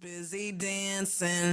busy dancing.